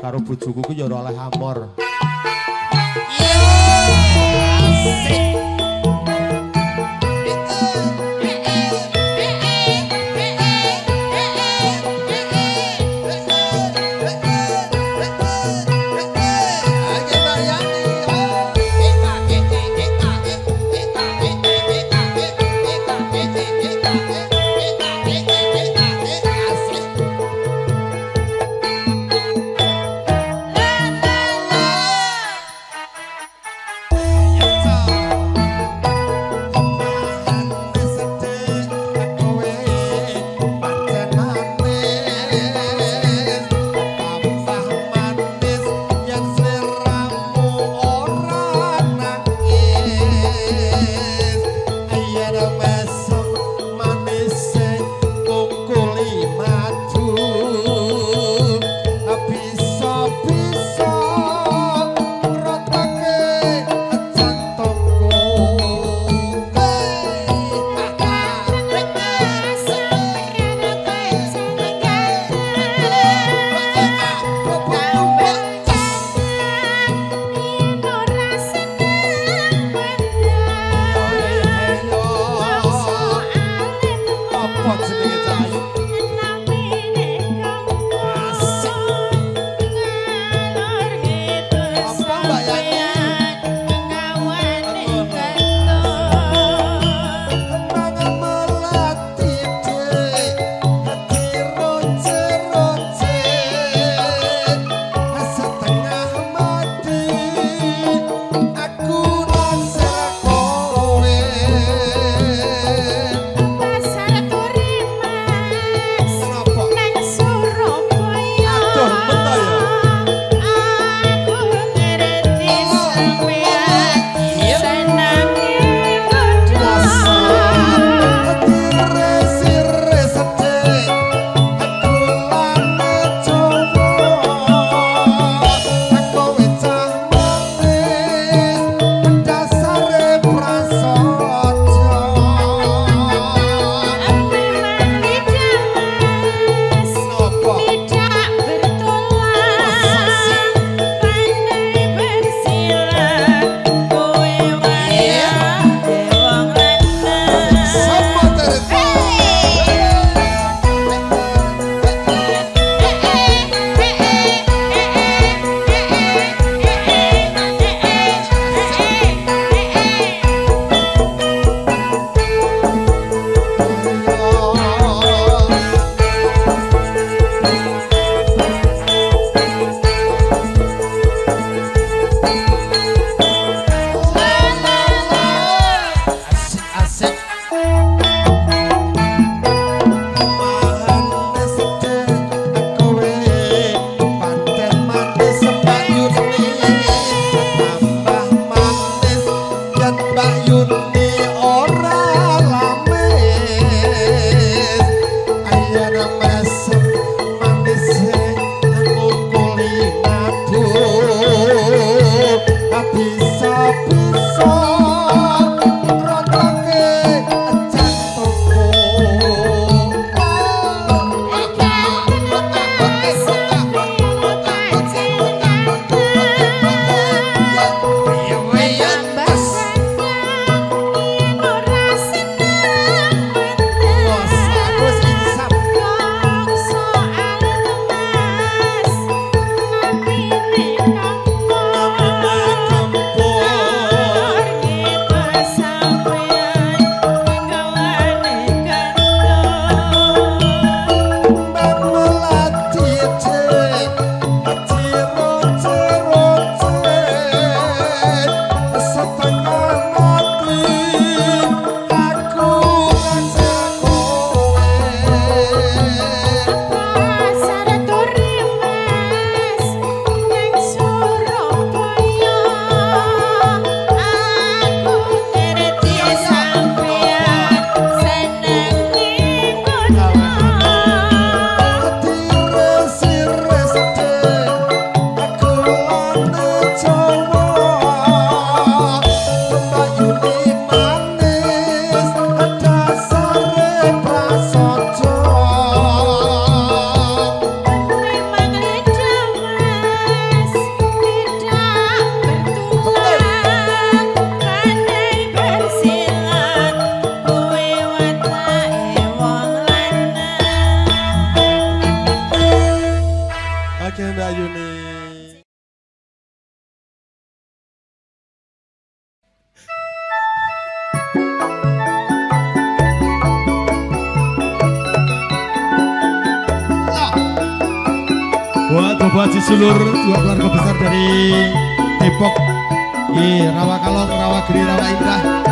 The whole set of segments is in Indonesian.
karo bojoku ku ya ora oleh amor. Haji Sulur, dua keluarga besar dari Depok, Ih, Rawa Kalong, Rawa Geri, Rawa Indah.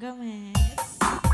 संगम है